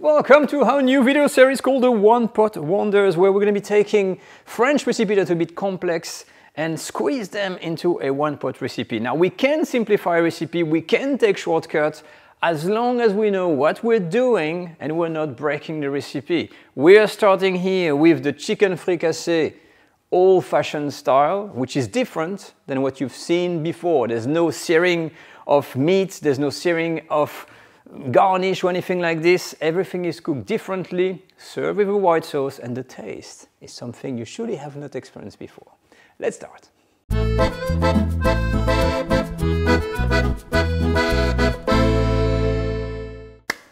Welcome to our new video series called the One Pot Wonders, where we're going to be taking French recipes that are a bit complex and squeeze them into a one pot recipe. Now we can simplify a recipe, we can take shortcuts as long as we know what we're doing and we're not breaking the recipe. We are starting here with the chicken fricassee old-fashioned style, which is different than what you've seen before. There's no searing of meat, there's no searing of garnish or anything like this. Everything is cooked differently, served with a white sauce, and the taste is something you surely have not experienced before. Let's start.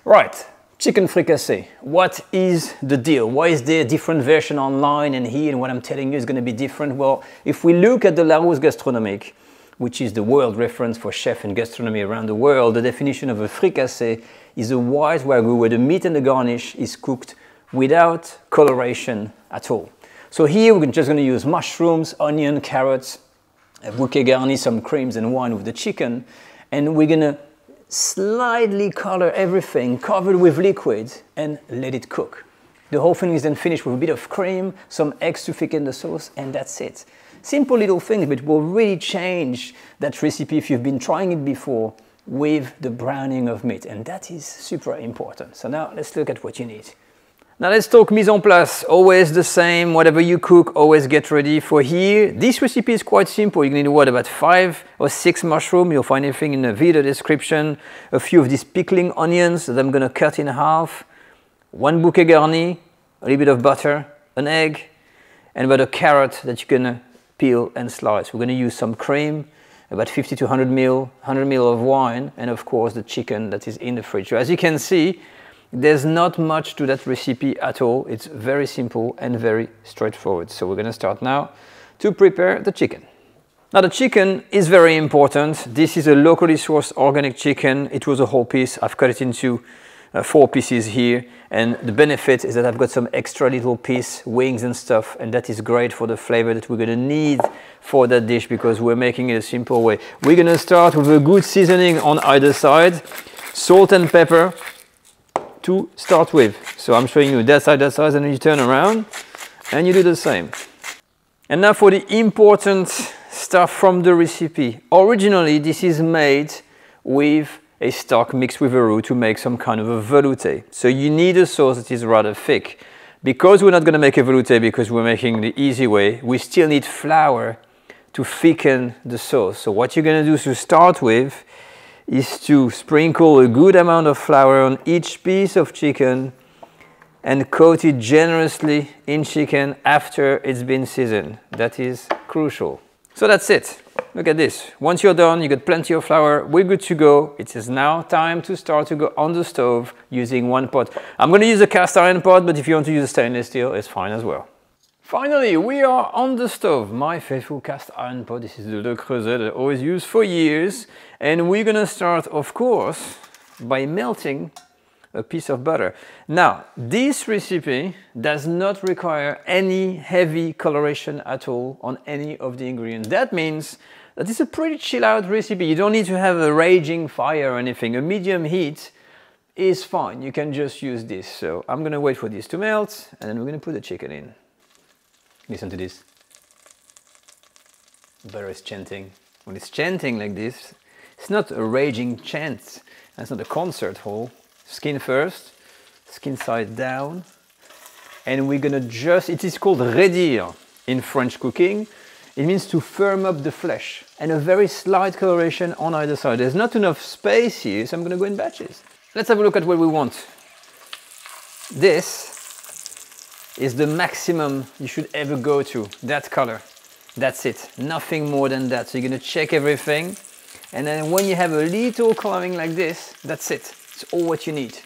Right, chicken fricassee. What is the deal? Why is there a different version online and here and what I'm telling you is going to be different? Well, if we look at the Larousse Gastronomique, which is the world reference for chef and gastronomy around the world, the definition of a fricassee is a white ragout where the meat and the garnish is cooked without coloration at all. So here we're just going to use mushrooms, onion, carrots, bouquet garni, some creams and wine with the chicken, and we're going to slightly color everything, covered with liquid, and let it cook. The whole thing is then finished with a bit of cream, some eggs to thicken the sauce, and that's it. Simple little things, but will really change that recipe if you've been trying it before with the browning of meat. And that is super important. So now let's look at what you need. Now let's talk mise en place. Always the same, whatever you cook, always get ready for here. This recipe is quite simple. You need what, about five or six mushroom. You'll find everything in the video description. A few of these pickling onions that I'm gonna cut in half. One bouquet garni, a little bit of butter, an egg, and about a carrot that you're gonna uh, peel and slice. We're going to use some cream, about 50 to 100 ml, 100 ml of wine, and of course the chicken that is in the fridge. So as you can see, there's not much to that recipe at all. It's very simple and very straightforward. So we're going to start now to prepare the chicken. Now the chicken is very important. This is a locally sourced organic chicken. It was a whole piece. I've cut it into uh, four pieces here and the benefit is that I've got some extra little piece wings and stuff and that is great for the flavor that we're gonna need for that dish because we're making it a simple way. We're gonna start with a good seasoning on either side, salt and pepper to start with. So I'm showing you that side, that side and then you turn around and you do the same. And now for the important stuff from the recipe. Originally this is made with a stock mixed with a roux to make some kind of a velouté. So you need a sauce that is rather thick. Because we're not going to make a velouté because we're making the easy way, we still need flour to thicken the sauce. So what you're going to do to start with is to sprinkle a good amount of flour on each piece of chicken and coat it generously in chicken after it's been seasoned. That is crucial. So that's it. Look at this. Once you're done, you got plenty of flour, we're good to go. It is now time to start to go on the stove using one pot. I'm going to use a cast iron pot, but if you want to use a stainless steel, it's fine as well. Finally, we are on the stove. My faithful cast iron pot. This is the Le Creuset that I always use for years. And we're going to start, of course, by melting a piece of butter. Now, this recipe does not require any heavy coloration at all on any of the ingredients. That means that it's a pretty chill out recipe. You don't need to have a raging fire or anything. A medium heat is fine. You can just use this. So I'm gonna wait for this to melt and then we're gonna put the chicken in. Listen to this. Butter is chanting. When it's chanting like this, it's not a raging chant. It's not a concert hall skin first, skin side down. And we're gonna just, it is called raidir in French cooking. It means to firm up the flesh and a very slight coloration on either side. There's not enough space here, so I'm gonna go in batches. Let's have a look at what we want. This is the maximum you should ever go to, that color. That's it, nothing more than that. So you're gonna check everything. And then when you have a little coloring like this, that's it. It's all what you need.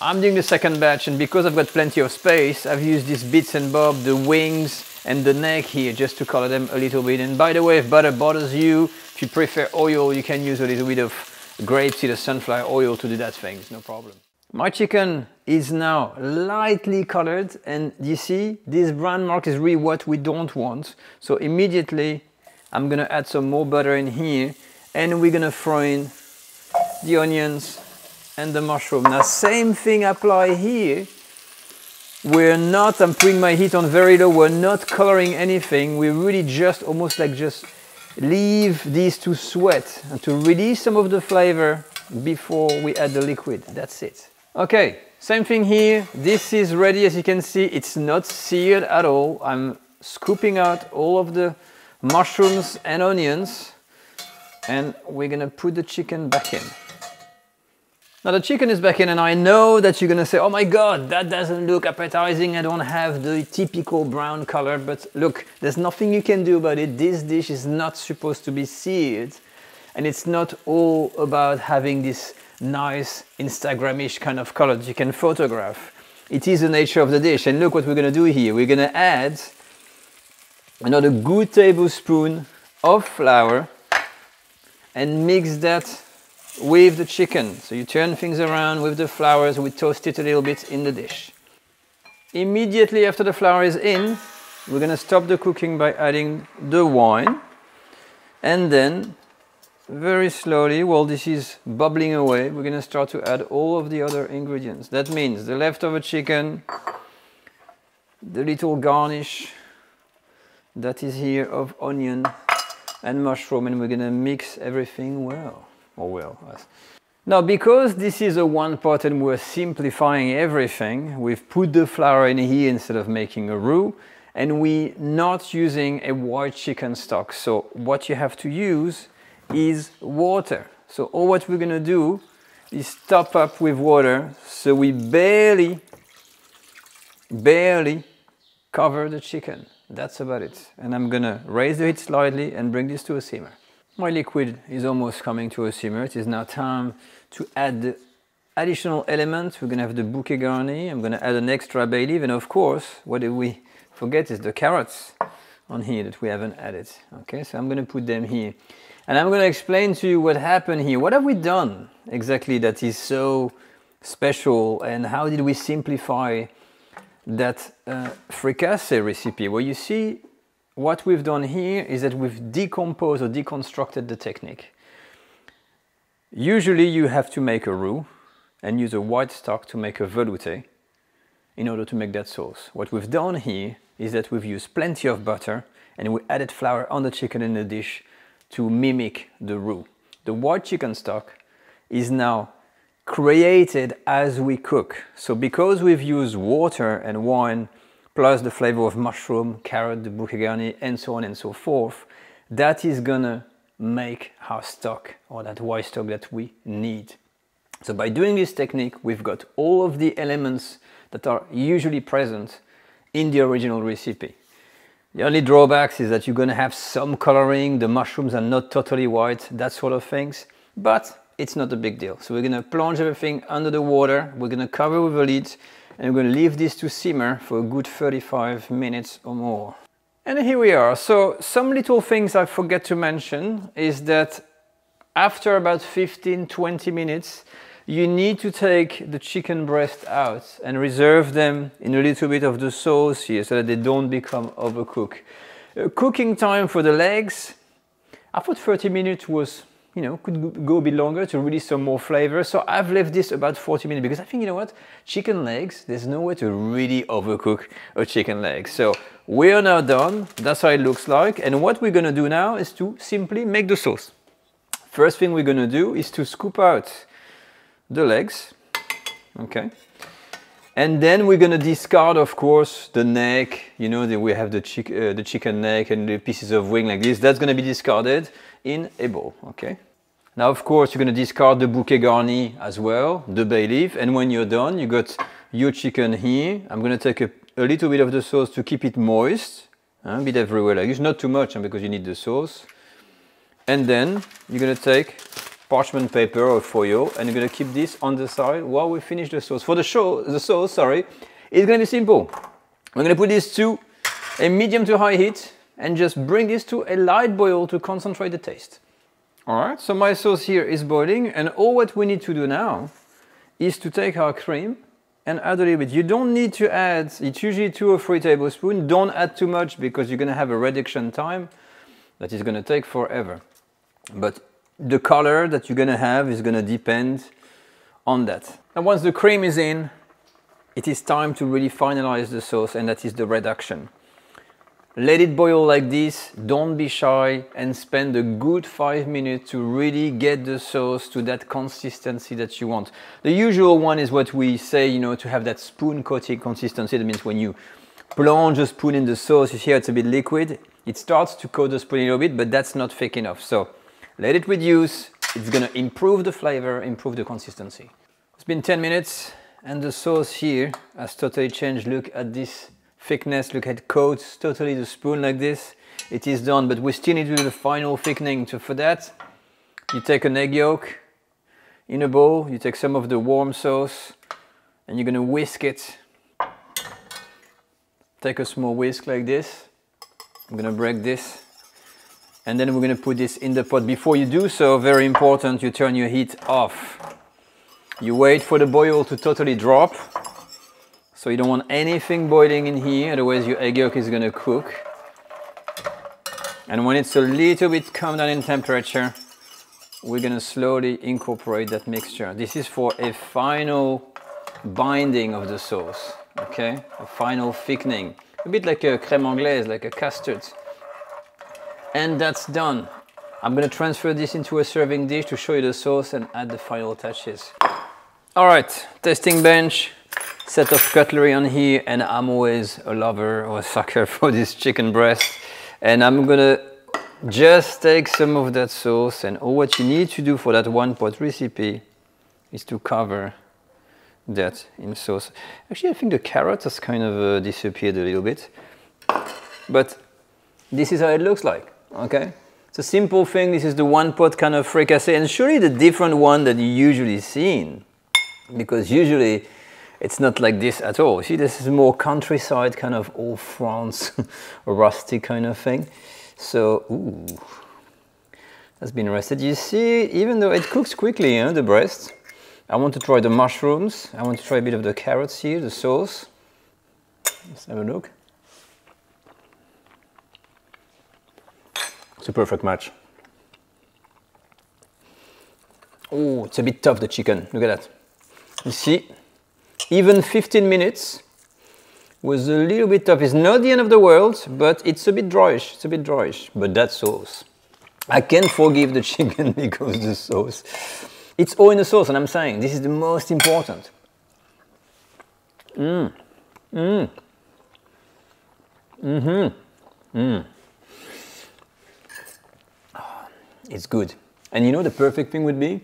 I'm doing the second batch and because I've got plenty of space, I've used these bits and bobs, the wings and the neck here just to color them a little bit. And by the way, if butter bothers you, if you prefer oil, you can use a little bit of grapeseed or sunflower oil to do that thing, it's no problem. My chicken is now lightly colored and you see this brown mark is really what we don't want. So immediately I'm gonna add some more butter in here and we're gonna throw in the onions and the mushroom. Now same thing apply here. We're not, I'm putting my heat on very low, we're not coloring anything. We really just almost like just leave these to sweat and to release some of the flavor before we add the liquid. That's it. Okay, same thing here. This is ready as you can see. It's not seared at all. I'm scooping out all of the mushrooms and onions and we're gonna put the chicken back in. Now the chicken is back in and I know that you're gonna say, oh my God, that doesn't look appetizing. I don't have the typical brown color, but look, there's nothing you can do about it. This dish is not supposed to be seared and it's not all about having this nice Instagramish kind of color that you can photograph. It is the nature of the dish. And look what we're gonna do here. We're gonna add another good tablespoon of flour and mix that with the chicken. So you turn things around with the flours, we toast it a little bit in the dish. Immediately after the flour is in, we're gonna stop the cooking by adding the wine. And then very slowly, while this is bubbling away, we're gonna start to add all of the other ingredients. That means the leftover chicken, the little garnish that is here of onion and mushroom, and we're gonna mix everything well or will. Now, because this is a one pot and we're simplifying everything, we've put the flour in here instead of making a roux, and we're not using a white chicken stock. So what you have to use is water. So all what we're gonna do is top up with water so we barely, barely cover the chicken. That's about it. And I'm gonna raise the heat slightly and bring this to a simmer. My liquid is almost coming to a simmer. It is now time to add the additional elements. We're gonna have the bouquet garni. I'm gonna add an extra bay leaf. And of course, what did we forget is the carrots on here that we haven't added. Okay, so I'm gonna put them here. And I'm gonna explain to you what happened here. What have we done exactly that is so special and how did we simplify that uh, fricassee recipe? Well, you see, what we've done here is that we've decomposed or deconstructed the technique. Usually you have to make a roux and use a white stock to make a velouté in order to make that sauce. What we've done here is that we've used plenty of butter and we added flour on the chicken in the dish to mimic the roux. The white chicken stock is now created as we cook. So because we've used water and wine plus the flavor of mushroom, carrot, the bouquet garni, and so on and so forth, that is gonna make our stock or that white stock that we need. So by doing this technique, we've got all of the elements that are usually present in the original recipe. The only drawbacks is that you're gonna have some coloring, the mushrooms are not totally white, that sort of things, but it's not a big deal. So we're gonna plunge everything under the water, we're gonna cover with a lid, and I'm going to leave this to simmer for a good 35 minutes or more. And here we are. So some little things I forget to mention is that after about 15-20 minutes, you need to take the chicken breast out and reserve them in a little bit of the sauce here so that they don't become overcooked. Uh, cooking time for the legs, I thought 30 minutes was you know, could go a bit longer to release some more flavor. So I've left this about 40 minutes because I think, you know what, chicken legs, there's no way to really overcook a chicken leg. So we are now done. That's how it looks like. And what we're gonna do now is to simply make the sauce. First thing we're gonna do is to scoop out the legs, okay? And then we're gonna discard, of course, the neck. You know, that we have the, chick uh, the chicken neck and the pieces of wing like this. That's gonna be discarded in a bowl, okay? Now, of course, you're gonna discard the bouquet garni as well, the bay leaf, and when you're done, you got your chicken here. I'm gonna take a, a little bit of the sauce to keep it moist, a bit everywhere like this, not too much because you need the sauce. And then you're gonna take parchment paper or foil and you're gonna keep this on the side while we finish the sauce. For the show, the sauce, sorry, it's gonna be simple. We're gonna put this to a medium to high heat and just bring this to a light boil to concentrate the taste. All right, so my sauce here is boiling and all what we need to do now is to take our cream and add a little bit. You don't need to add, it's usually two or three tablespoons. Don't add too much because you're gonna have a reduction time that is gonna take forever. But the color that you're gonna have is gonna depend on that. And once the cream is in, it is time to really finalize the sauce and that is the reduction. Let it boil like this, don't be shy and spend a good five minutes to really get the sauce to that consistency that you want. The usual one is what we say, you know, to have that spoon coating consistency. That means when you plunge a spoon in the sauce, you see it's a bit liquid. It starts to coat the spoon a little bit, but that's not thick enough. So let it reduce. It's gonna improve the flavor, improve the consistency. It's been 10 minutes and the sauce here has totally changed. Look at this thickness, look at coats totally the spoon like this. It is done, but we still need to do the final thickening. So for that, you take an egg yolk in a bowl, you take some of the warm sauce, and you're gonna whisk it. Take a small whisk like this. I'm gonna break this. And then we're gonna put this in the pot. Before you do so, very important, you turn your heat off. You wait for the boil to totally drop so you don't want anything boiling in here, otherwise your egg yolk is gonna cook. And when it's a little bit come down in temperature, we're gonna slowly incorporate that mixture. This is for a final binding of the sauce, okay? A final thickening. A bit like a crème anglaise, like a custard. And that's done. I'm gonna transfer this into a serving dish to show you the sauce and add the final touches. All right, testing bench set of cutlery on here and I'm always a lover or a sucker for this chicken breast and I'm gonna just take some of that sauce and all what you need to do for that one pot recipe is to cover that in sauce. Actually, I think the carrot has kind of uh, disappeared a little bit, but this is how it looks like, okay? It's a simple thing. This is the one pot kind of fricassee and surely the different one that you usually seen because usually it's not like this at all. See, this is more countryside, kind of old France, rusty kind of thing. So, ooh, that's been rested. You see, even though it cooks quickly, eh, the breast, I want to try the mushrooms. I want to try a bit of the carrots here, the sauce. Let's have a look. It's a perfect match. Oh, it's a bit tough, the chicken. Look at that. You see, even 15 minutes was a little bit tough. It's not the end of the world, but it's a bit dryish. It's a bit dryish. But that sauce, I can forgive the chicken because the sauce. It's all in the sauce, and I'm saying this is the most important. Mmm. Mmm. Mm-hmm. Mmm. It's good. And you know the perfect thing would be?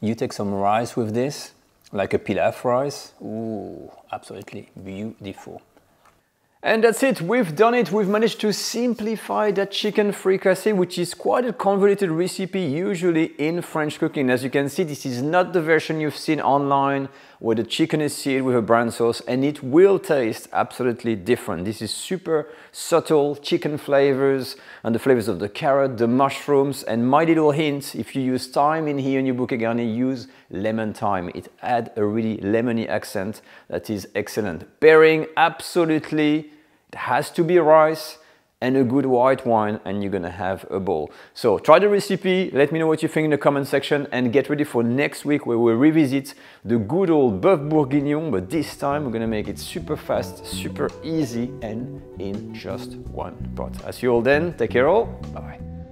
You take some rice with this, like a pilaf rice. Ooh, absolutely beautiful. And that's it, we've done it. We've managed to simplify that chicken fricassee, which is quite a convoluted recipe usually in French cooking. As you can see, this is not the version you've seen online where the chicken is seared with a brown sauce and it will taste absolutely different. This is super subtle chicken flavors and the flavors of the carrot, the mushrooms, and my little hint, if you use thyme in here in your bouquet garni, use lemon thyme. It adds a really lemony accent that is excellent. Pairing absolutely it has to be rice and a good white wine and you're gonna have a bowl. So try the recipe, let me know what you think in the comment section and get ready for next week where we'll revisit the good old bœuf bourguignon, but this time we're gonna make it super fast, super easy and in just one pot. See you all then, take care all, bye bye.